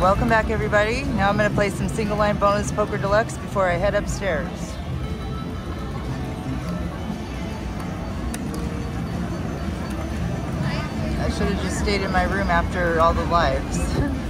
Welcome back everybody. Now I'm gonna play some single line bonus poker deluxe before I head upstairs. I should have just stayed in my room after all the lives.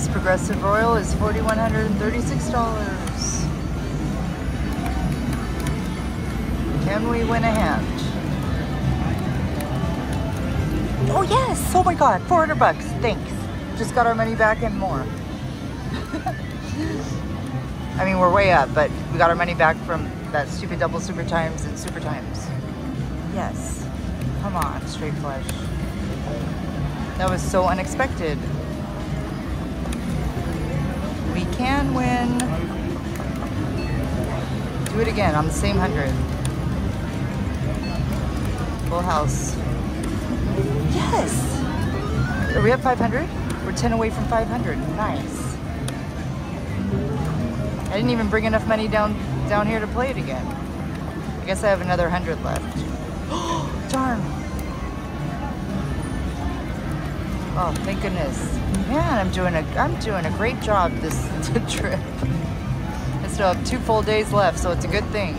nice progressive royal is $4,136. Can we win a hand? Oh yes! Oh my god, 400 bucks. Thanks. Just got our money back and more. I mean, we're way up, but we got our money back from that stupid double super times and super times. Yes. Come on, straight flush. That was so unexpected. Can win. Do it again on the same hundred. Full house. Yes! Are we at 500? We're 10 away from 500. Nice. I didn't even bring enough money down down here to play it again. I guess I have another 100 left. Darn. Oh, thank goodness. Man, I'm doing a I'm doing a great job this trip. I still have two full days left, so it's a good thing.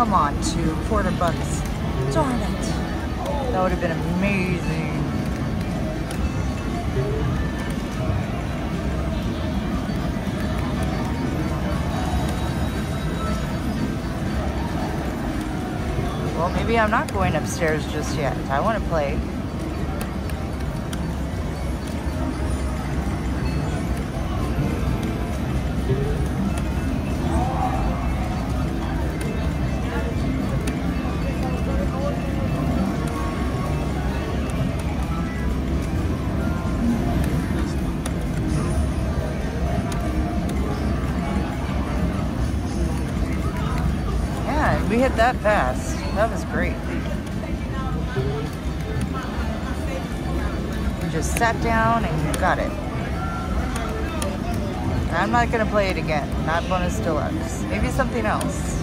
Come on, two, 400 bucks. Darn it. That would have been amazing. Well, maybe I'm not going upstairs just yet. I want to play. We hit that fast. That was great. You just sat down and you got it. I'm not gonna play it again. Not bonus deluxe. Maybe something else.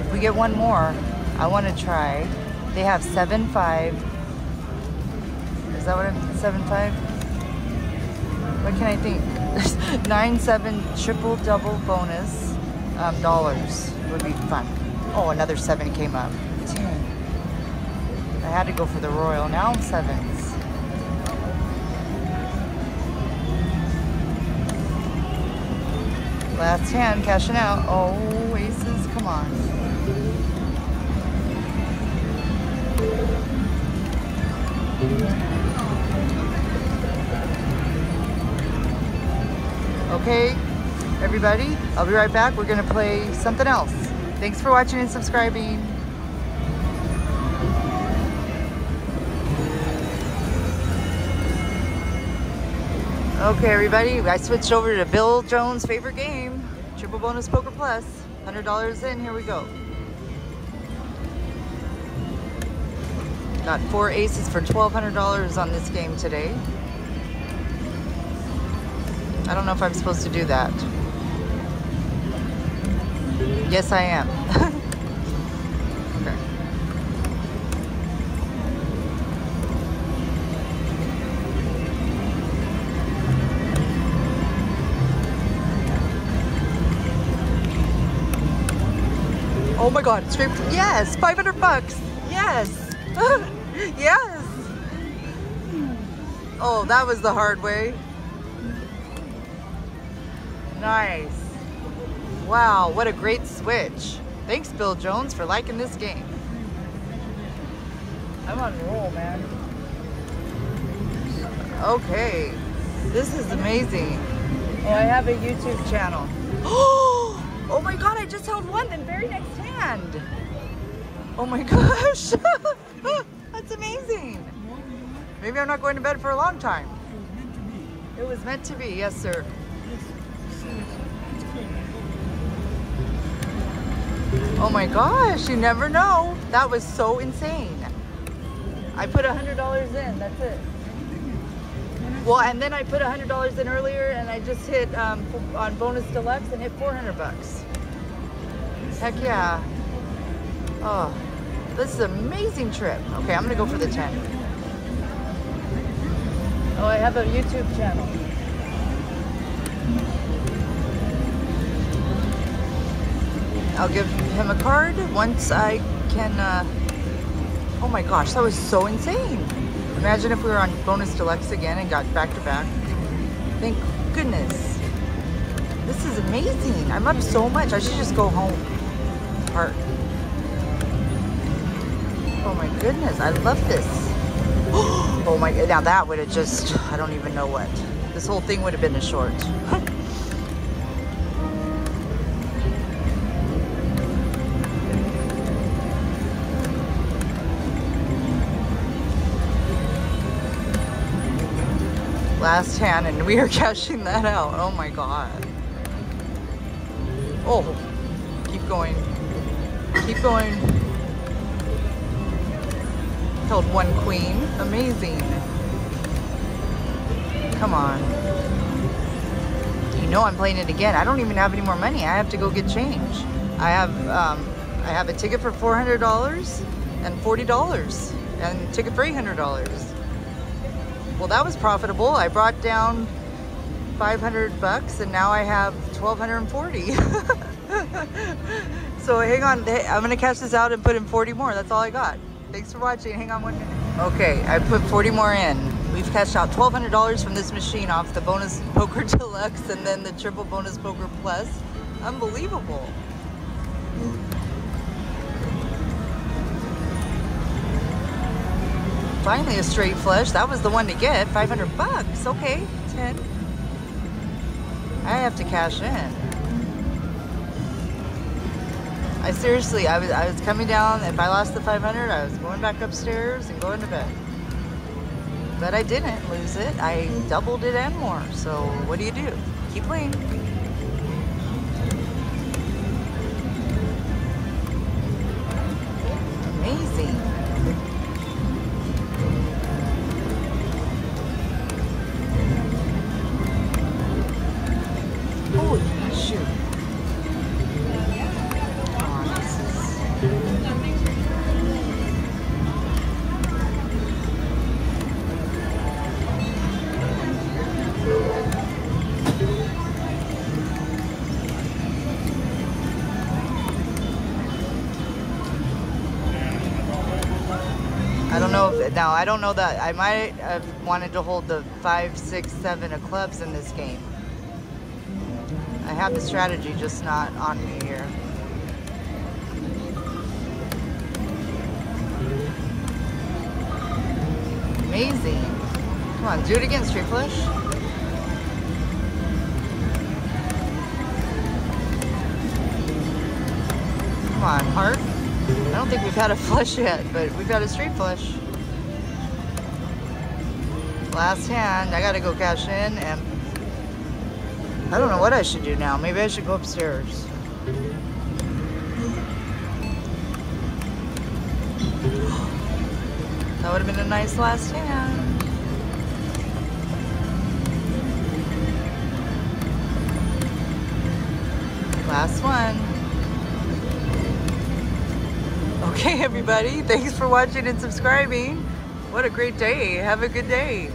If we get one more, I want to try. They have seven five. Is that what I'm seven five? What can I think? Nine seven triple double bonus um, dollars would be fun. Oh, another seven came up. Dang. I had to go for the royal. Now I'm sevens. Last hand, cashing out. Oh, aces, come on. Okay, everybody, I'll be right back. We're gonna play something else. Thanks for watching and subscribing. Okay, everybody, I switched over to Bill Jones' favorite game, Triple Bonus Poker Plus. $100 in, here we go. Got four aces for $1,200 on this game today. I don't know if I'm supposed to do that. Yes, I am. okay. Oh my god, straight, yes, 500 bucks, yes. yes. Oh, that was the hard way. Nice. Wow, what a great switch. Thanks, Bill Jones, for liking this game. I'm on roll, man. Okay. This is amazing. Oh, I have a YouTube channel. Oh my god, I just held one, then very next hand. Oh my gosh. That's amazing. Maybe I'm not going to bed for a long time. It was meant to be, yes, sir. Oh my gosh, you never know. That was so insane. I put a $100 in, that's it. Well, and then I put a $100 in earlier and I just hit um, on bonus deluxe and hit 400 bucks. Heck yeah. Oh, this is an amazing trip. Okay, I'm gonna go for the 10. Oh, I have a YouTube channel. I'll give him a card once I can, uh, oh my gosh, that was so insane. Imagine if we were on bonus deluxe again and got back to back. Thank goodness. This is amazing. I'm up so much. I should just go home. Heart. Oh my goodness, I love this. Oh my, now that would have just, I don't even know what. This whole thing would have been a short. Last hand and we are cashing that out. Oh my god. Oh, keep going. Keep going. Held one queen. Amazing. Come on. You know I'm playing it again. I don't even have any more money. I have to go get change. I have um, I have a ticket for $400 and $40 and ticket for $800 well, that was profitable. I brought down 500 bucks and now I have 1240. so hang on, I'm gonna cash this out and put in 40 more. That's all I got. Thanks for watching. Hang on one minute. Okay, I put 40 more in. We've cashed out $1,200 from this machine off the bonus poker deluxe and then the triple bonus poker plus. Unbelievable. Finally a straight flush. That was the one to get. 500 bucks. Okay, 10. I have to cash in. I seriously, I was, I was coming down. If I lost the 500, I was going back upstairs and going to bed. But I didn't lose it. I doubled it and more. So what do you do? Keep playing. Now I don't know that, I might have wanted to hold the five, six, seven of clubs in this game. I have the strategy, just not on me here. Amazing. Come on, do it again, straight flush. Come on, heart. I don't think we've had a flush yet, but we've got a straight flush. Last hand, I gotta go cash in and I don't know what I should do now. Maybe I should go upstairs. That would have been a nice last hand. Last one. Okay, everybody. Thanks for watching and subscribing. What a great day. Have a good day.